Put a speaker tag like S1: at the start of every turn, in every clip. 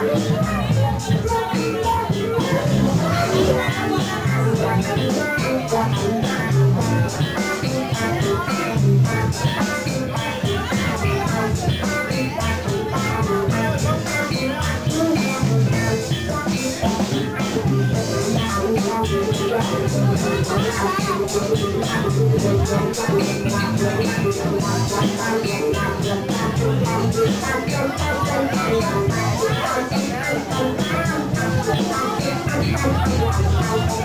S1: I'm Thank you.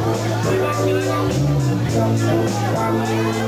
S1: Thank you.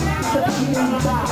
S1: I'm sorry.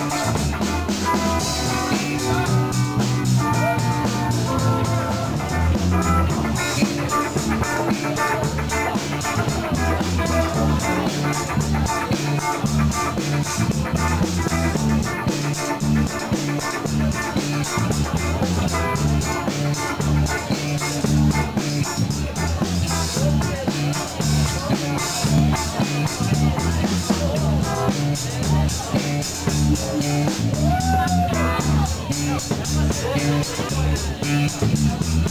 S1: Thank you.